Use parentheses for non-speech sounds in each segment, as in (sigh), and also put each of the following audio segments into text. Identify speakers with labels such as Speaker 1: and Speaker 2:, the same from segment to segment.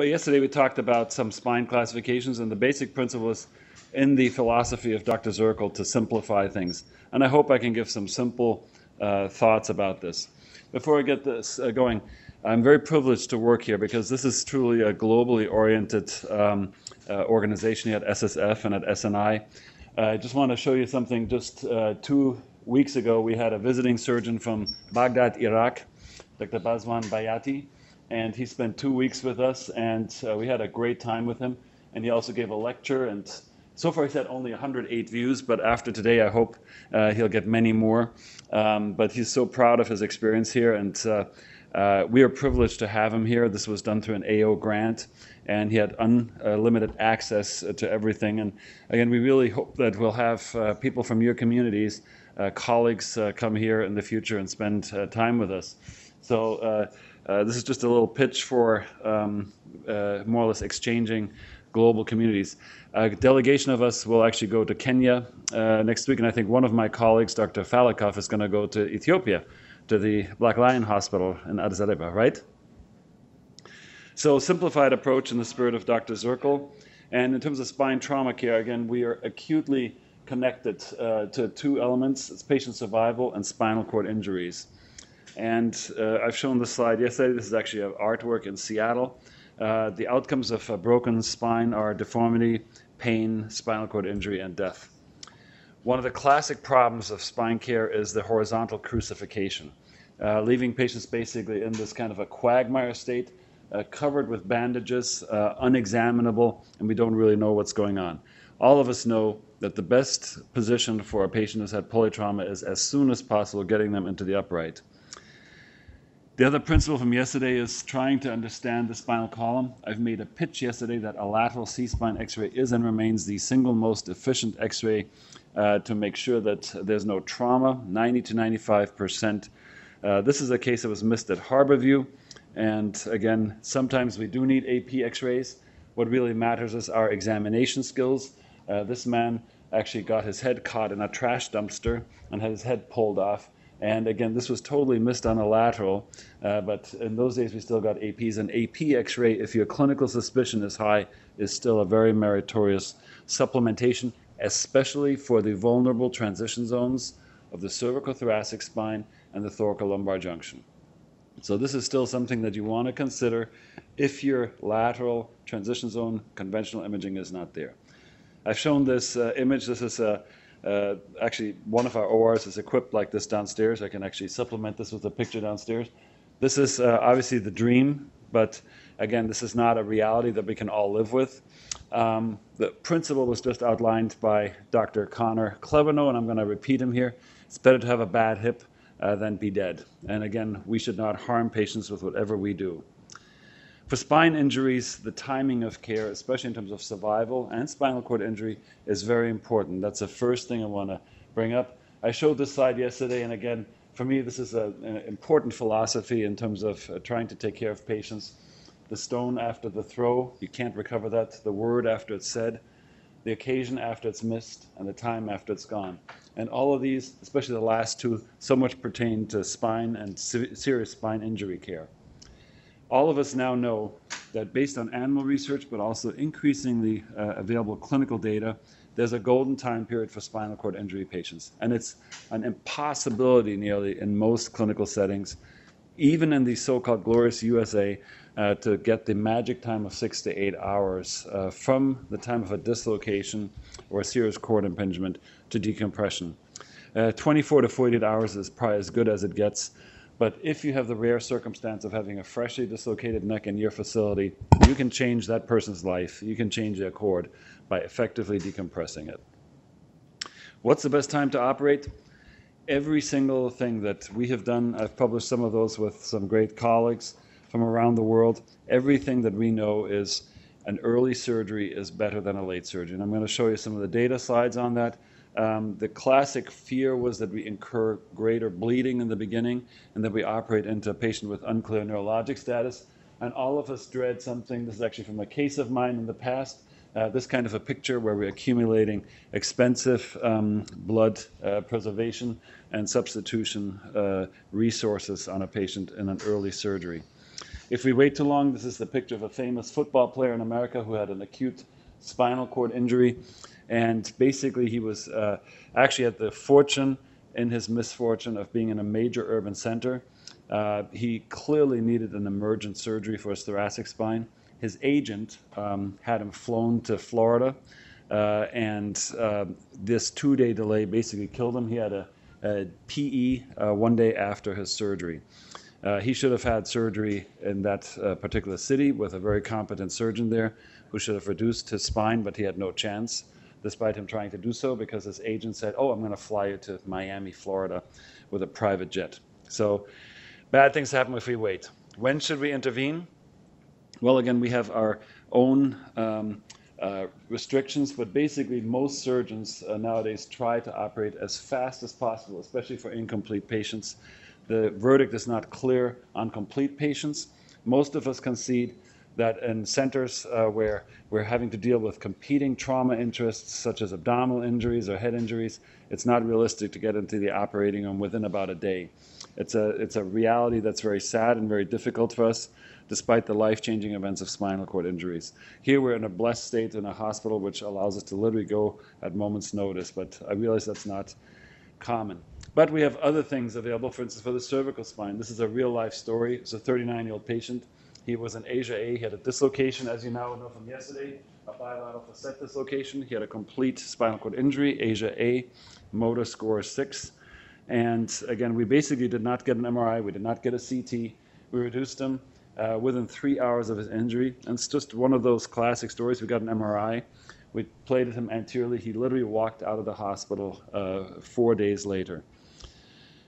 Speaker 1: But yesterday we talked about some spine classifications, and the basic principle is in the philosophy of Dr. Zirkle to simplify things. And I hope I can give some simple uh, thoughts about this. Before I get this uh, going, I'm very privileged to work here because this is truly a globally oriented um, uh, organization here at SSF and at SNI. I just want to show you something. Just uh, two weeks ago, we had a visiting surgeon from Baghdad, Iraq, Dr. Bazwan Bayati, and he spent two weeks with us, and uh, we had a great time with him. And he also gave a lecture, and so far he's had only 108 views, but after today, I hope uh, he'll get many more. Um, but he's so proud of his experience here, and uh, uh, we are privileged to have him here. This was done through an AO grant, and he had unlimited access to everything. And again, we really hope that we'll have uh, people from your communities, uh, colleagues, uh, come here in the future and spend uh, time with us. So uh, this is just a little pitch for um, more or less exchanging global communities. A delegation of us will actually go to Kenya next week, and I think one of my colleagues, Dr. Falakov, is going to go to Ethiopia to the Black Lion Hospital in Addis Ababa, right? So, simplified approach in the spirit of Dr. Zirkle. And in terms of spine trauma care, again, we are acutely connected uh, to two elements it's patient survival and spinal cord injuries. And uh, I've shown this slide yesterday. This is actually artwork in Seattle. Uh, the outcomes of a broken spine are deformity, pain, spinal cord injury, and death. One of the classic problems of spine care is the horizontal crucifixion, uh, leaving patients basically in this kind of a quagmire state, uh, covered with bandages, uh, unexaminable, and we don't really know what's going on. All of us know that the best position for a patient who's had polytrauma is as soon as possible getting them into the upright. The other principle from yesterday is trying to understand the spinal column. I've made a pitch yesterday that a lateral C-spine X-ray is and remains the single most efficient X-ray uh, to make sure that there's no trauma, 90 to 95 percent. Uh, this is a case that was missed at Harborview, and again, sometimes we do need AP X-rays. What really matters is our examination skills. Uh, this man actually got his head caught in a trash dumpster and had his head pulled off. And again, this was totally missed on a lateral, uh, but in those days we still got APs. An AP x ray, if your clinical suspicion is high, is still a very meritorious supplementation especially for the vulnerable transition zones of the cervicothoracic spine and the thoracolumbar junction. So this is still something that you want to consider if your lateral transition zone conventional imaging is not there. I've shown this uh, image. This is uh, uh, actually one of our ORs is equipped like this downstairs. I can actually supplement this with a picture downstairs. This is uh, obviously the dream, but again, this is not a reality that we can all live with. Um, the principle was just outlined by Dr. Connor Clevenow, and I'm going to repeat him here. It's better to have a bad hip uh, than be dead. And again, we should not harm patients with whatever we do. For spine injuries, the timing of care, especially in terms of survival and spinal cord injury, is very important. That's the first thing I want to bring up. I showed this slide yesterday, and again, for me, this is a, an important philosophy in terms of uh, trying to take care of patients the stone after the throw, you can't recover that, the word after it's said, the occasion after it's missed, and the time after it's gone. And all of these, especially the last two, so much pertain to spine and serious spine injury care. All of us now know that based on animal research, but also increasingly uh, available clinical data, there's a golden time period for spinal cord injury patients. And it's an impossibility nearly in most clinical settings, even in the so called glorious USA, uh, to get the magic time of six to eight hours uh, from the time of a dislocation or a serious cord impingement to decompression. Uh, 24 to 48 hours is probably as good as it gets. But if you have the rare circumstance of having a freshly dislocated neck in your facility, you can change that person's life. You can change their cord by effectively decompressing it. What's the best time to operate? Every single thing that we have done, I've published some of those with some great colleagues from around the world. Everything that we know is an early surgery is better than a late surgery. And I'm going to show you some of the data slides on that. Um, the classic fear was that we incur greater bleeding in the beginning and that we operate into a patient with unclear neurologic status. And all of us dread something. This is actually from a case of mine in the past. Uh, this kind of a picture where we're accumulating expensive um, blood uh, preservation and substitution uh, resources on a patient in an early surgery. If we wait too long, this is the picture of a famous football player in America who had an acute spinal cord injury. And basically, he was uh, actually had the fortune in his misfortune of being in a major urban center. Uh, he clearly needed an emergent surgery for his thoracic spine. His agent um, had him flown to Florida, uh, and uh, this two day delay basically killed him. He had a, a PE uh, one day after his surgery. Uh, he should have had surgery in that uh, particular city with a very competent surgeon there who should have reduced his spine, but he had no chance, despite him trying to do so, because his agent said, Oh, I'm going to fly you to Miami, Florida with a private jet. So bad things happen if we wait. When should we intervene? Well, again, we have our own um, uh, restrictions, but basically, most surgeons uh, nowadays try to operate as fast as possible, especially for incomplete patients. The verdict is not clear on complete patients. Most of us concede that in centers uh, where we're having to deal with competing trauma interests, such as abdominal injuries or head injuries, it's not realistic to get into the operating room within about a day. It's a, it's a reality that's very sad and very difficult for us, despite the life changing events of spinal cord injuries. Here we're in a blessed state in a hospital which allows us to literally go at moment's notice, but I realize that's not common. But we have other things available, for instance, for the cervical spine. This is a real life story. It's a 39 year old patient. He was in ASIA A. He had a dislocation, as you now know from yesterday, a bilateral facet dislocation. He had a complete spinal cord injury, ASIA A, motor score six. And again, we basically did not get an MRI, we did not get a CT. We reduced him uh, within three hours of his injury. And it's just one of those classic stories. We got an MRI. We plated him anteriorly. He literally walked out of the hospital uh, four days later.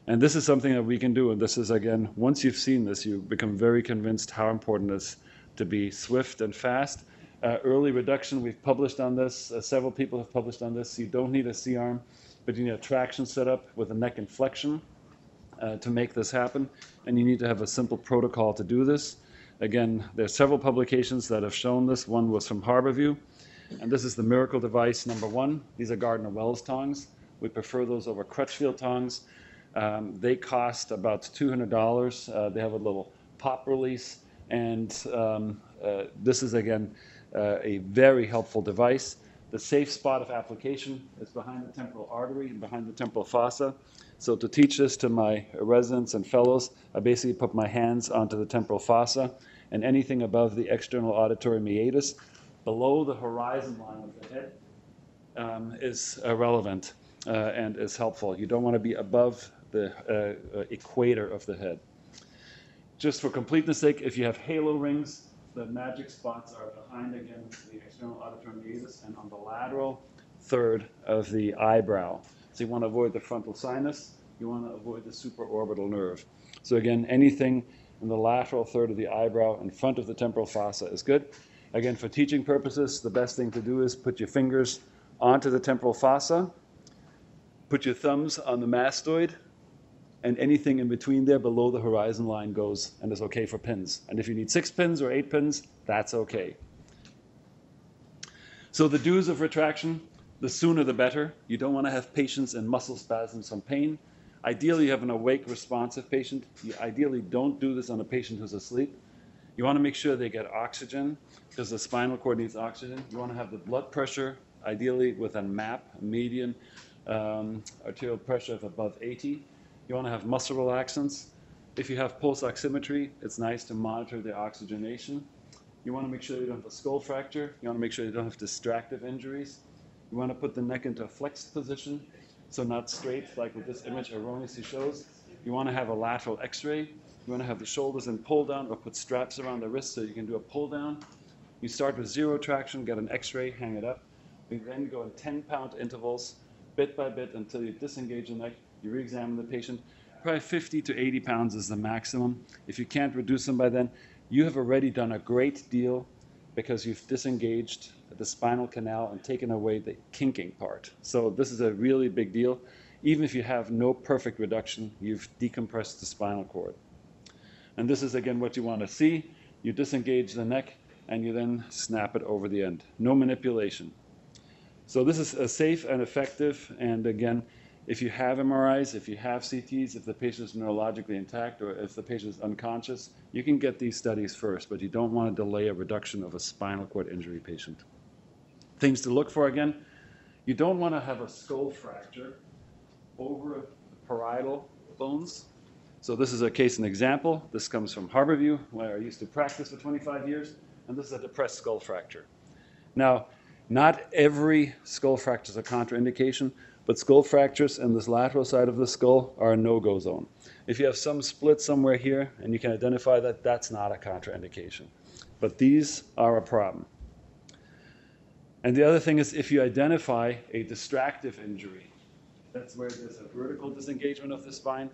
Speaker 1: And this is something that we can do. And this is, again, once you've seen this, you become very convinced how important it is to be swift and fast. Uh, early reduction, we've published on this. Uh, several people have published on this. You don't need a C arm, but you need a traction setup with a neck inflection uh, to make this happen. And you need to have a simple protocol to do this. Again, there are several publications that have shown this. One was from Harborview. And this is the miracle device number one. These are Gardner Wells tongs. We prefer those over Crutchfield tongs. Um, they cost about $200. Uh, they have a little pop release, and um, uh, this is again uh, a very helpful device. The safe spot of application is behind the temporal artery and behind the temporal fossa. So to teach this to my residents and fellows, I basically put my hands onto the temporal fossa and anything above the external auditory meatus, below the horizon line of the head, um, is irrelevant uh, and is helpful. You don't want to be above the uh, uh, equator of the head. Just for completeness sake, if you have halo rings, the magic spots are behind again the external auditory meatus and on the lateral third of the eyebrow. So you want to avoid the frontal sinus, you want to avoid the supraorbital nerve. So again, anything in the lateral third of the eyebrow in front of the temporal fossa is good. Again, for teaching purposes, the best thing to do is put your fingers onto the temporal fossa, put your thumbs on the mastoid, and anything in between there below the horizon line goes and is okay for pins. And if you need six pins or eight pins, that's okay. So the do's of retraction, the sooner the better. You don't want to have patients in muscle spasms from pain. Ideally, you have an awake, responsive patient. You ideally don't do this on a patient who's asleep. You want to make sure they get oxygen because the spinal cord needs oxygen. You want to have the blood pressure, ideally with a MAP, a median um, arterial pressure of above 80. You want to have muscle relaxants. If you have pulse oximetry, it's nice to monitor the oxygenation. You want to make sure you don't have a skull fracture. You want to make sure you don't have distractive injuries. You want to put the neck into a flexed position, so not straight like what this image erroneously shows. You want to have a lateral x-ray. You want to have the shoulders in pull down or put straps around the wrist so you can do a pull down. You start with zero traction, get an x-ray, hang it up. You then go in 10 pound intervals, bit by bit until you disengage the neck you re-examine the patient. Probably 50 to 80 pounds is the maximum. If you can't reduce them by then, you have already done a great deal because you've disengaged the spinal canal and taken away the kinking part. So this is a really big deal. Even if you have no perfect reduction, you've decompressed the spinal cord. And this is again what you want to see. You disengage the neck and you then snap it over the end. No manipulation. So this is a safe and effective and again if you have MRIs, if you have CTs, if the patient is neurologically intact, or if the patient is unconscious, you can get these studies first, but you don't want to delay a reduction of a spinal cord injury patient. Things to look for again, you don't want to have a skull fracture over parietal bones. So this is a case and example. This comes from Harborview, where I used to practice for 25 years, and this is a depressed skull fracture. Now, not every skull fracture is a contraindication, but skull fractures in this lateral side of the skull are a no-go zone. If you have some split somewhere here and you can identify that, that's not a contraindication. But these are a problem. And the other thing is if you identify a distractive injury, that's where there's a vertical disengagement of the spine,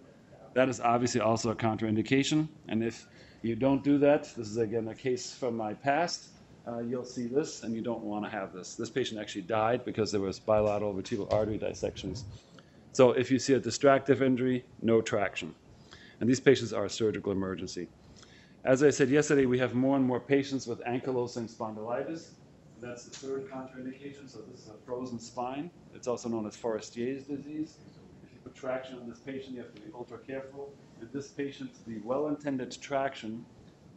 Speaker 1: that is obviously also a contraindication. And if you don't do that, this is again a case from my past, uh, you'll see this and you don't want to have this. This patient actually died because there was bilateral vertebral artery dissections. So if you see a distractive injury, no traction. And these patients are a surgical emergency. As I said yesterday, we have more and more patients with ankylosing spondylitis. That's the third contraindication. So this is a frozen spine. It's also known as Forestier's disease. If you put traction on this patient, you have to be ultra careful. In this patient, the well-intended traction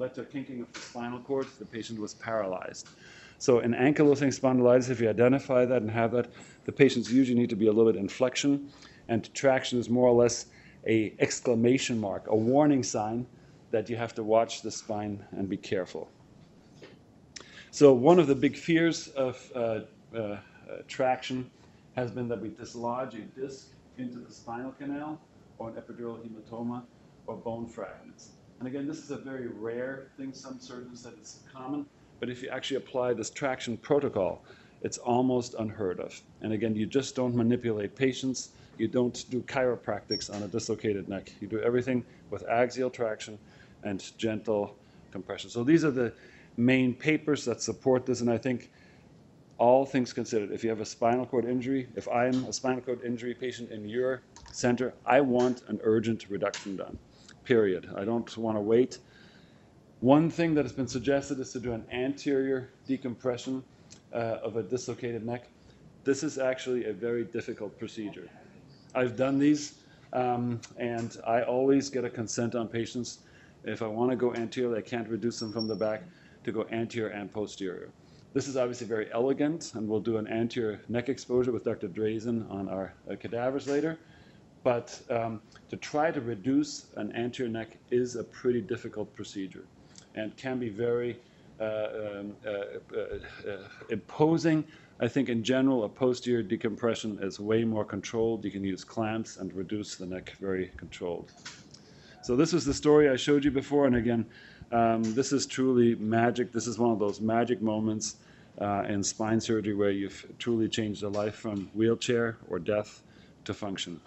Speaker 1: led to a kinking of the spinal cord. The patient was paralyzed. So in ankylosing spondylitis, if you identify that and have that, the patients usually need to be a little bit in flexion, and traction is more or less a exclamation mark, a warning sign that you have to watch the spine and be careful. So one of the big fears of uh, uh, traction has been that we dislodge a disc into the spinal canal or an epidural hematoma or bone fragments. And again, this is a very rare thing. Some surgeons said it's common, but if you actually apply this traction protocol, it's almost unheard of. And again, you just don't manipulate patients. You don't do chiropractics on a dislocated neck. You do everything with axial traction and gentle compression. So these are the main papers that support this. And I think all things considered, if you have a spinal cord injury, if I'm a spinal cord injury patient in your center, I want an urgent reduction done period. I don't want to wait. One thing that has been suggested is to do an anterior decompression uh, of a dislocated neck. This is actually a very difficult procedure. I've done these, um, and I always get a consent on patients. If I want to go anterior, I can't reduce them from the back to go anterior and posterior. This is obviously very elegant, and we'll do an anterior neck exposure with Dr. Drazen on our uh, cadavers later. But um, to try to reduce an anterior neck is a pretty difficult procedure and can be very uh, um, uh, uh, imposing. I think in general, a posterior decompression is way more controlled. You can use clamps and reduce the neck very controlled. So this is the story I showed you before, and again, um, this is truly magic. This is one of those magic moments uh, in spine surgery where you've truly changed a life from wheelchair or death to function.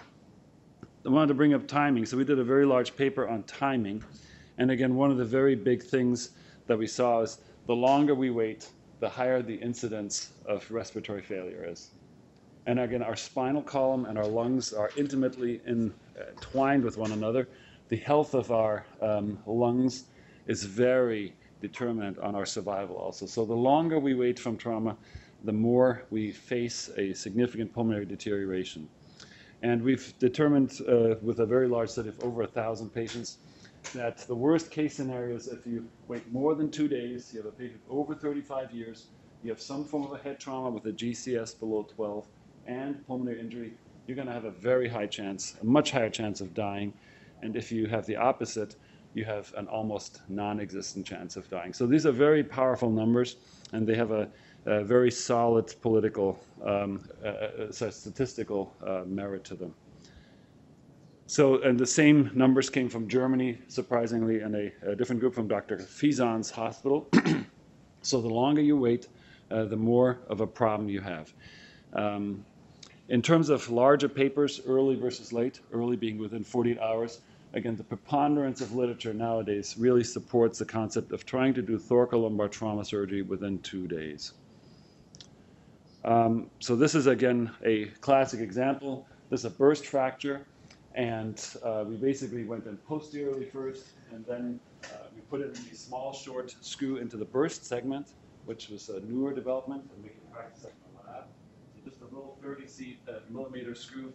Speaker 1: I wanted to bring up timing. So we did a very large paper on timing. And again, one of the very big things that we saw is the longer we wait, the higher the incidence of respiratory failure is. And again, our spinal column and our lungs are intimately entwined with one another. The health of our um, lungs is very determinant on our survival also. So the longer we wait from trauma, the more we face a significant pulmonary deterioration. And we've determined uh, with a very large study of over a thousand patients that the worst case scenario is if you wait more than two days, you have a patient over 35 years, you have some form of a head trauma with a GCS below 12 and pulmonary injury, you're going to have a very high chance, a much higher chance of dying. And if you have the opposite, you have an almost non-existent chance of dying. So these are very powerful numbers, and they have a very solid political, um, uh, statistical uh, merit to them. So, and the same numbers came from Germany, surprisingly, and a, a different group from Dr. Fizan's hospital. (clears throat) so, the longer you wait, uh, the more of a problem you have. Um, in terms of larger papers, early versus late, early being within 48 hours, again, the preponderance of literature nowadays really supports the concept of trying to do thoracolumbar trauma surgery within two days. Um, so this is again a classic example. This is a burst fracture, and uh, we basically went in posteriorly first, and then uh, we put it in a small short screw into the burst segment, which was a newer development, and we can practice that in the lab. So just a little 30 uh, millimeter screw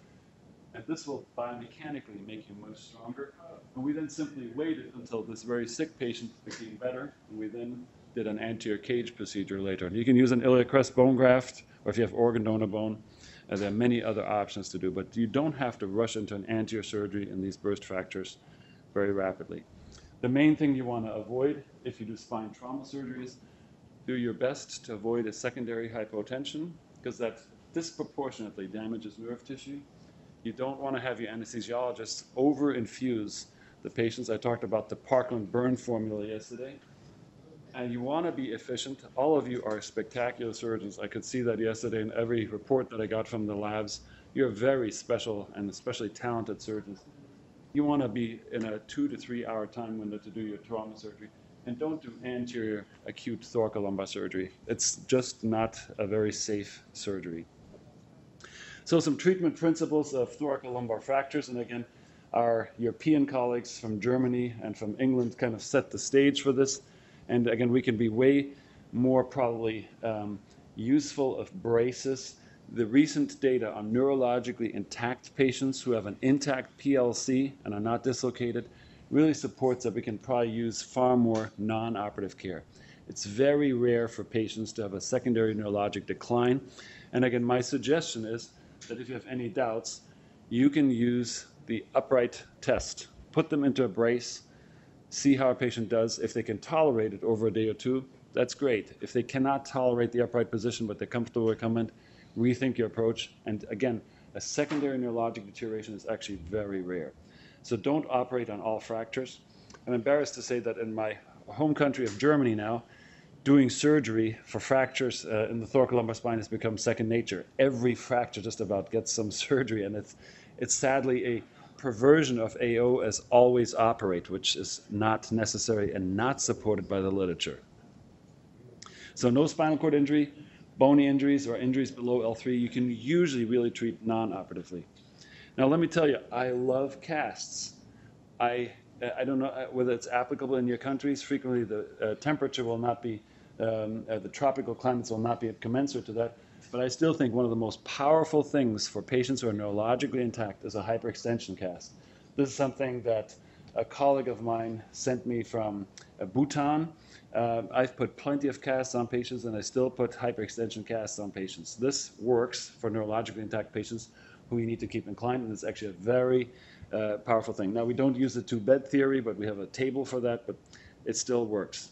Speaker 1: and this will biomechanically make you much stronger. And we then simply waited until this very sick patient became better, and we then did an anterior cage procedure later. You can use an iliac crest bone graft, or if you have organ donor bone, there are many other options to do, but you don't have to rush into an anterior surgery in these burst fractures very rapidly. The main thing you want to avoid if you do spine trauma surgeries, do your best to avoid a secondary hypotension because that disproportionately damages nerve tissue. You don't want to have your anesthesiologist over infuse the patients. I talked about the Parkland burn formula yesterday. And you want to be efficient. All of you are spectacular surgeons. I could see that yesterday in every report that I got from the labs. You're very special and especially talented surgeons. You want to be in a two to three hour time window to do your trauma surgery. And don't do anterior acute thoracolumbar surgery. It's just not a very safe surgery. So some treatment principles of thoracolumbar fractures, and again, our European colleagues from Germany and from England kind of set the stage for this. And again, we can be way more probably um, useful of braces. The recent data on neurologically intact patients who have an intact PLC and are not dislocated really supports that we can probably use far more non-operative care. It's very rare for patients to have a secondary neurologic decline. And again, my suggestion is that if you have any doubts, you can use the upright test. Put them into a brace, see how a patient does. If they can tolerate it over a day or two, that's great. If they cannot tolerate the upright position but they're comfortable with comment, rethink your approach. And again, a secondary neurologic deterioration is actually very rare. So don't operate on all fractures. I'm embarrassed to say that in my home country of Germany now, doing surgery for fractures uh, in the thoracolumbar spine has become second nature. Every fracture just about gets some (laughs) surgery, and it's, it's sadly a perversion of AO as always operate, which is not necessary and not supported by the literature. So no spinal cord injury, bony injuries, or injuries below L3, you can usually really treat non-operatively. Now let me tell you, I love casts. I, I don't know uh, whether it's applicable in your countries. Frequently the uh, temperature will not be, um, uh, the tropical climates will not be commensurate to that. But I still think one of the most powerful things for patients who are neurologically intact is a hyperextension cast. This is something that a colleague of mine sent me from uh, Bhutan. Uh, I've put plenty of casts on patients and I still put hyperextension casts on patients. This works for neurologically intact patients who you need to keep inclined and it's actually a very uh, powerful thing. Now we don't use the two bed theory, but we have a table for that, but it still works.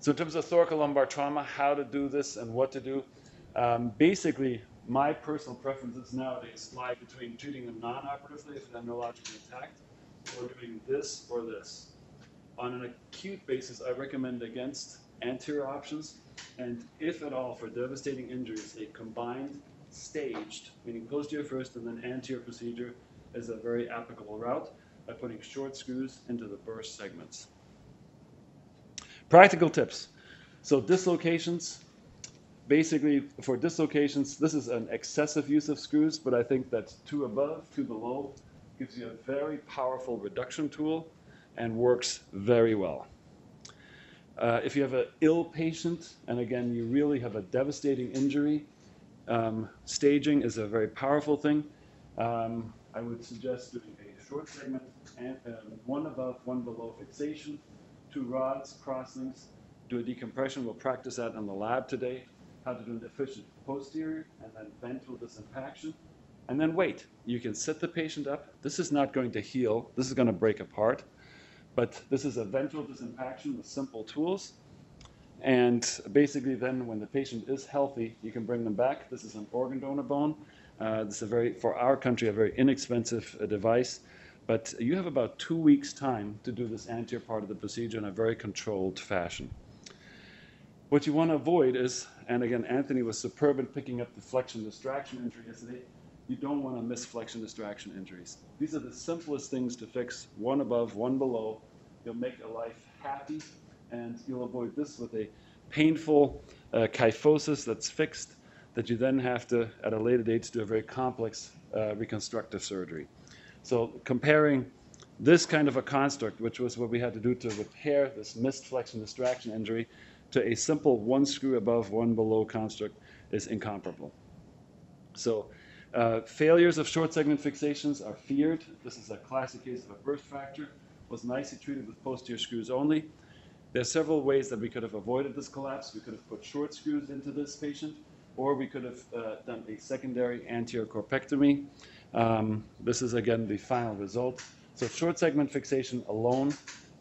Speaker 1: So in terms of thoracolumbar trauma, how to do this and what to do, um, basically, my personal preferences nowadays lie between treating them non-operatively if they're neurologically intact, or doing this or this. On an acute basis, I recommend against anterior options, and if at all, for devastating injuries, a combined staged, meaning posterior first and then anterior procedure, is a very applicable route by putting short screws into the burst segments. Practical tips. So dislocations, basically for dislocations, this is an excessive use of screws, but I think that two above, two below gives you a very powerful reduction tool and works very well. Uh, if you have an ill patient, and again, you really have a devastating injury, um, staging is a very powerful thing. Um, I would suggest doing a short segment and um, one above, one below fixation, two rods, crosslinks, do a decompression. We'll practice that in the lab today how to do an efficient posterior and then ventral disimpaction. And then wait. You can sit the patient up. This is not going to heal. This is going to break apart. But this is a ventral disimpaction with simple tools. And basically then when the patient is healthy, you can bring them back. This is an organ donor bone. Uh, this is a very, for our country, a very inexpensive uh, device. But you have about two weeks time to do this anterior part of the procedure in a very controlled fashion. What you want to avoid is, and again, Anthony was superb in picking up the flexion distraction injury yesterday. You don't want to miss flexion distraction injuries. These are the simplest things to fix, one above, one below. You'll make a life happy, and you'll avoid this with a painful uh, kyphosis that's fixed that you then have to, at a later date, do a very complex uh, reconstructive surgery. So comparing this kind of a construct, which was what we had to do to repair this missed flexion distraction injury, to a simple one screw above, one below construct is incomparable. So Uh, failures of short segment fixations are feared. This is a classic case of a burst fracture. Was nicely treated with posterior screws only. There are several ways that we could have avoided this collapse. We could have put short screws into this patient, or we could have uh, done a secondary anterior corpectomy. Um, this is again the final result. So short segment fixation alone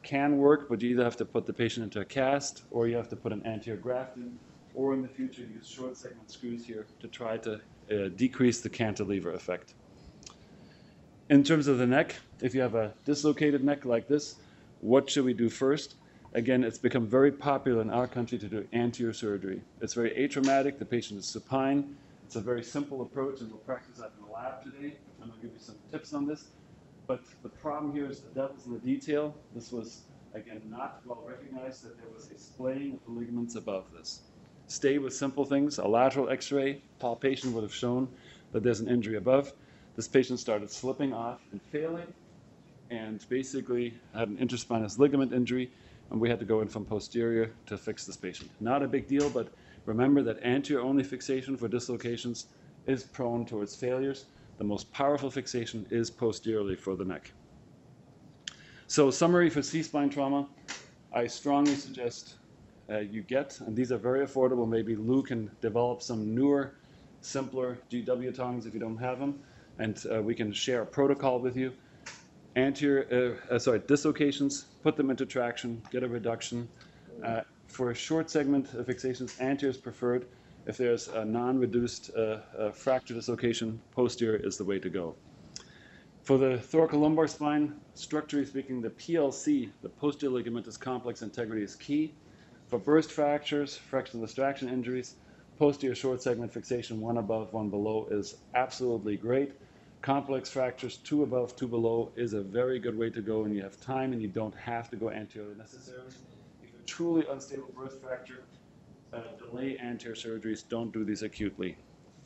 Speaker 1: can work, but you either have to put the patient into a cast, or you have to put an anterior graft in, or in the future use short segment screws here to try to uh, decrease the cantilever effect. In terms of the neck, if you have a dislocated neck like this, what should we do first? Again, it's become very popular in our country to do anterior surgery. It's very atraumatic, the patient is supine. It's a very simple approach, and we'll practice that in the lab today. And I'll give you some tips on this. But the problem here is the devil's in the detail. This was, again, not well recognized that there was a splaying of the ligaments above this. Stay with simple things. A lateral x-ray palpation would have shown that there's an injury above. This patient started slipping off and failing, and basically had an interspinous ligament injury, and we had to go in from posterior to fix this patient. Not a big deal, but remember that anterior-only fixation for dislocations is prone towards failures. The most powerful fixation is posteriorly for the neck. So summary for C-spine trauma, I strongly suggest uh, you get, and these are very affordable. Maybe Lou can develop some newer, simpler GW tongs if you don't have them, and uh, we can share a protocol with you. Anterior, uh, uh sorry, dislocations, put them into traction, get a reduction. Uh, for a short segment fixations, anterior is preferred. If there's a non-reduced uh, uh, fracture dislocation, posterior is the way to go. For the thoracolumbar spine, structurally speaking, the PLC, the posterior ligamentous complex integrity is key. For burst fractures, fracture distraction injuries, posterior short segment fixation, one above, one below, is absolutely great. Complex fractures, two above, two below, is a very good way to go, and you have time and you don't have to go anterior necessarily. If you're truly unstable burst fracture, delay anterior surgeries. Don't do these acutely.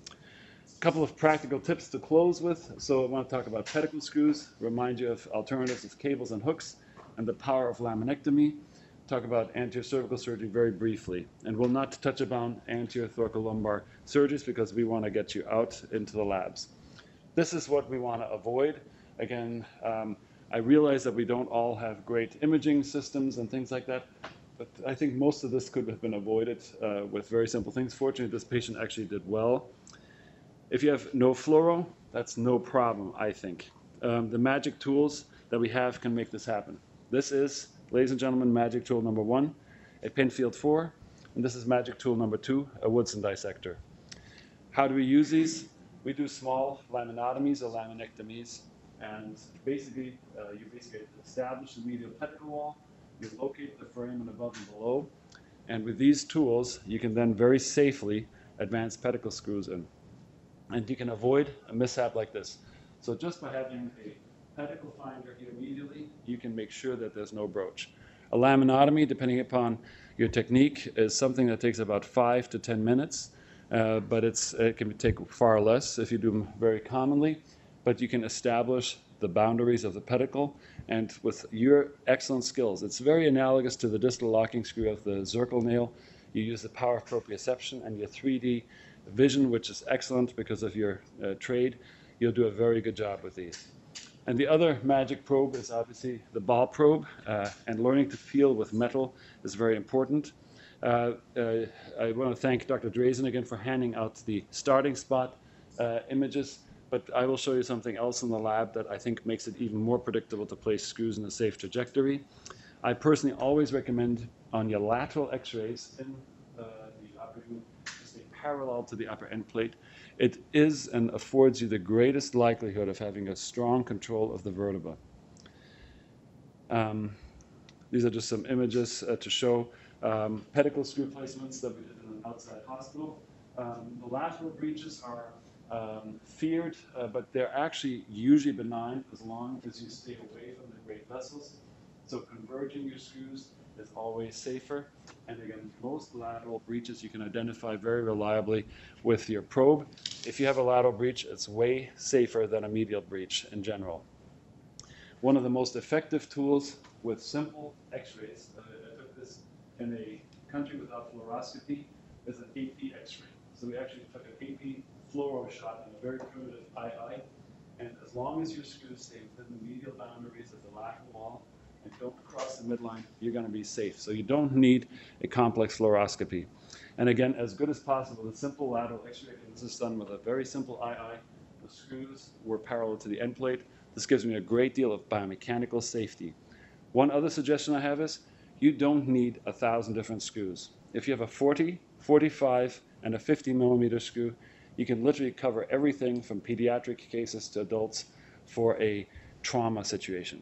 Speaker 1: A couple of practical tips to close with. So I want to talk about pedicle screws, remind you of alternatives of cables and hooks, and the power of laminectomy. Talk about anterior cervical surgery very briefly. And we'll not touch upon anterior thoracolumbar surgeries because we want to get you out into the labs. This is what we want to avoid. Again, um, I realize that we don't all have great imaging systems and things like that, but I think most of this could have been avoided uh, with very simple things. Fortunately, this patient actually did well. If you have no fluoro, that's no problem, I think. Um, the magic tools that we have can make this happen. This is, ladies and gentlemen, magic tool number one, a Penfield 4, and this is magic tool number two, a Woodson dissector. How do we use these? We do small laminotomies or laminectomies, and basically, uh, you basically establish the medial pedicle wall, you locate the frame and above and below. And with these tools, you can then very safely advance pedicle screws in. And you can avoid a mishap like this. So just by having a pedicle finder here immediately, you can make sure that there's no broach. A laminotomy, depending upon your technique, is something that takes about five to 10 minutes, uh, but it's, it can take far less if you do them very commonly. But you can establish the boundaries of the pedicle and with your excellent skills. It's very analogous to the distal locking screw of the Zirkle nail. You use the power of proprioception and your 3D vision, which is excellent because of your uh, trade. You'll do a very good job with these. And the other magic probe is obviously the ball probe, uh, and learning to feel with metal is very important. Uh, uh I want to thank Dr. Drazen again for handing out the starting spot uh, images but I will show you something else in the lab that I think makes it even more predictable to place screws in a safe trajectory. I personally always recommend on your lateral x-rays in uh, the upper room to stay parallel to the upper end plate. It is and affords you the greatest likelihood of having a strong control of the vertebra. Um, these are just some images uh, to show um, pedicle screw placements that we did in an outside hospital. Um, the lateral breaches are um, feared, uh, but they're actually usually benign as long as you stay away from the great vessels. So converging your screws is always safer. And again, most lateral breaches you can identify very reliably with your probe. If you have a lateral breach, it's way safer than a medial breach in general. One of the most effective tools with simple x-rays, uh, I took this in a country without fluoroscopy, is an AP x-ray. So we actually took an AP fluoro shot in a very primitive II. And as long as your screws stay within the medial boundaries of the lateral wall and don't cross the midline, you're going to be safe. So you don't need a complex fluoroscopy. And again, as good as possible, the simple lateral x-ray, this is done with a very simple II. The screws were parallel to the end plate. This gives me a great deal of biomechanical safety. One other suggestion I have is you don't need a thousand different screws. If you have a 40, 45, and a 50 millimeter screw, you can literally cover everything from pediatric cases to adults for a trauma situation.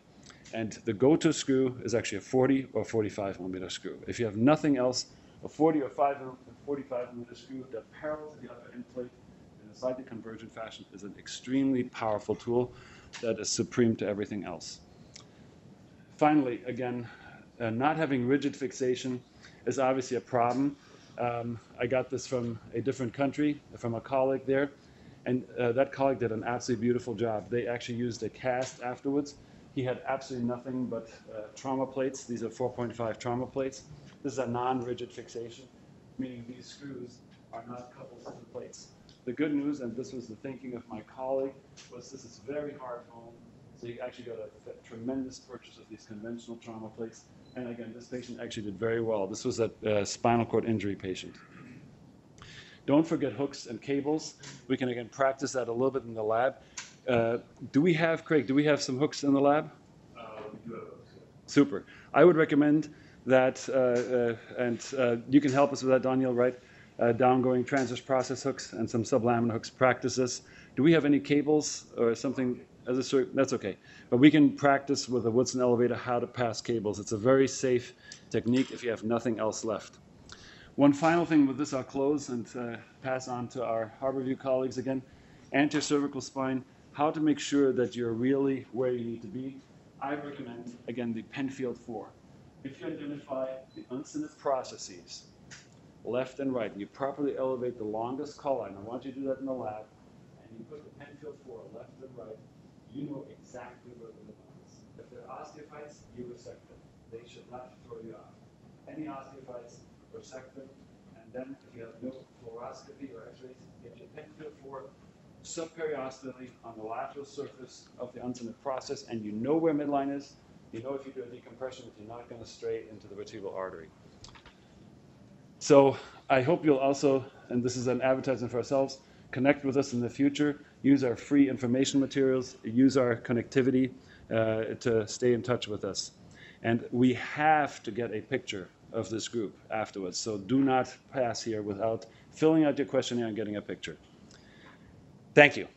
Speaker 1: And the go-to screw is actually a 40 or 45 millimeter screw. If you have nothing else, a 40 or 45 millimeter screw that parallel to the upper end plate in a slightly convergent fashion is an extremely powerful tool that is supreme to everything else. Finally, again, uh, not having rigid fixation is obviously a problem. Um, I got this from a different country, from a colleague there, and uh, that colleague did an absolutely beautiful job. They actually used a cast afterwards. He had absolutely nothing but uh, trauma plates. These are 4.5 trauma plates. This is a non-rigid fixation, meaning these screws are not coupled to the plates. The good news, and this was the thinking of my colleague, was this is very hard home. So you actually got a, a tremendous purchase of these conventional trauma plates. And again, this patient actually did very well. This was a, spinal cord injury patient. Don't forget hooks and cables. We can again practice that a little bit in the lab. Uh, do we have, Craig, do we have some hooks in the lab?
Speaker 2: Uh, we do have hooks.
Speaker 1: Super. I would recommend that, uh, uh and uh, you can help us with that, Daniel, right? Uh, downgoing transverse process hooks and some sublaminar hooks practices. Do we have any cables or something as a cert? That's okay. But we can practice with a Woodson elevator how to pass cables. It's a very safe technique if you have nothing else left. One final thing with this, I'll close and uh, pass on to our Harborview colleagues again. Anterior cervical spine, how to make sure that you're really where you need to be. I recommend, again, the Penfield 4. If you identify the uncinate processes, left and right, and you properly elevate the longus colli, I want you to do that in the lab, and you put the Penfield 4 left and right, you know exactly where the midline is. If they're osteophytes, you resect them. They should not throw you off. Any osteophytes, resect them, and then if you have no fluoroscopy or x-rays, get your Penfield 4 subperiosteally on the lateral surface of the uncinate process, and you know where midline is. You know if you do a decompression, if you're not going to stray into the vertebral artery. So I hope you'll also, and this is an advertisement for ourselves, connect with us in the future, use our free information materials, use our connectivity uh, to stay in touch with us. And we have to get a picture of this group afterwards. So do not pass here without filling out your questionnaire and getting a picture. Thank you.